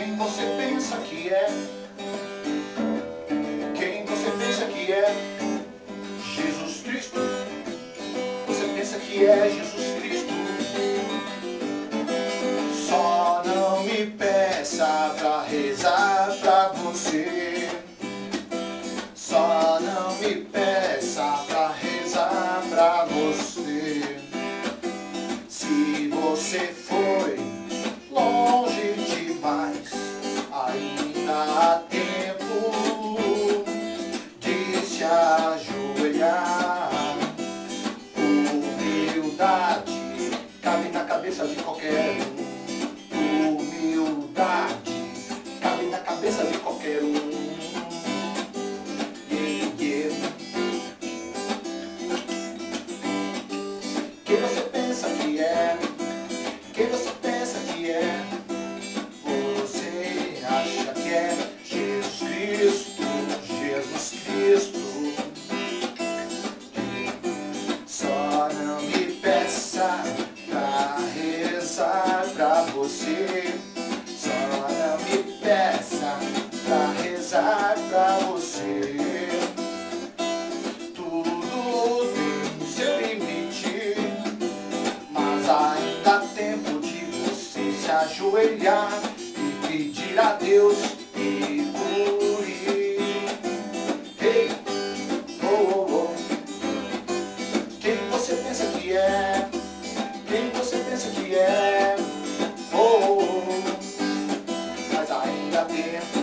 você pensa que é? Quem você pensa que é? Jesus Cristo. Você pensa que é Jesus Cristo? Só não me peça pra rezar pra você. Só não me peça pra rezar pra você. Se você Humildade cabe na cabeça de qualquer um. Humildade cabe na cabeça de qualquer um. Yeah. Quem você pensa que é? Quem você pensa que é? você. Só não me peça pra rezar pra você. Tudo tem seu limite, mas ainda há tempo de você se ajoelhar e pedir a Deus e correr. Ei, oh, oh, oh. Quem você pensa que é? Quem você pensa que é? ainda tempo